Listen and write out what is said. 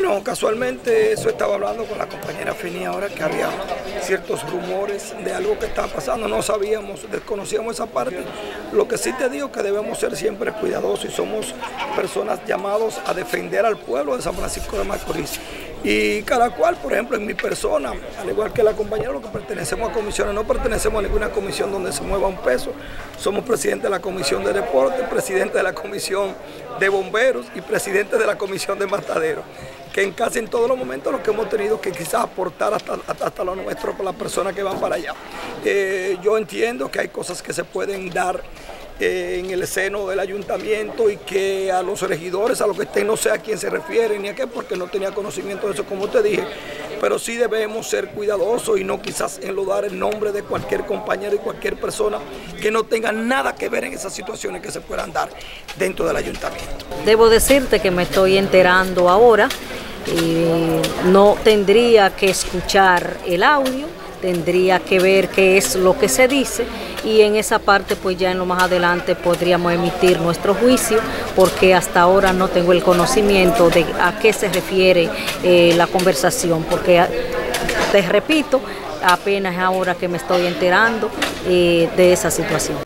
Bueno, casualmente eso estaba hablando con la compañera Fini ahora que había ciertos rumores de algo que estaba pasando. No sabíamos, desconocíamos esa parte. Lo que sí te digo es que debemos ser siempre cuidadosos y somos personas llamados a defender al pueblo de San Francisco de Macorís. Y cada cual, por ejemplo, en mi persona, al igual que la compañera, lo que pertenecemos a comisiones, no pertenecemos a ninguna comisión donde se mueva un peso. Somos presidente de la comisión de deporte, presidente de la comisión de bomberos y presidente de la comisión de mataderos que en casi en todos los momentos lo que hemos tenido que quizás aportar hasta, hasta, lo nuestro para las personas que van para allá. Eh, yo entiendo que hay cosas que se pueden dar en el seno del ayuntamiento y que a los regidores, a los que estén, no sé a quién se refiere ni a qué, porque no tenía conocimiento de eso, como te dije, pero sí debemos ser cuidadosos y no quizás enlodar el nombre de cualquier compañero y cualquier persona que no tenga nada que ver en esas situaciones que se puedan dar dentro del ayuntamiento. Debo decirte que me estoy enterando ahora y no tendría que escuchar el audio, tendría que ver qué es lo que se dice y en esa parte pues ya en lo más adelante podríamos emitir nuestro juicio porque hasta ahora no tengo el conocimiento de a qué se refiere eh, la conversación porque te repito apenas ahora que me estoy enterando eh, de esa situación.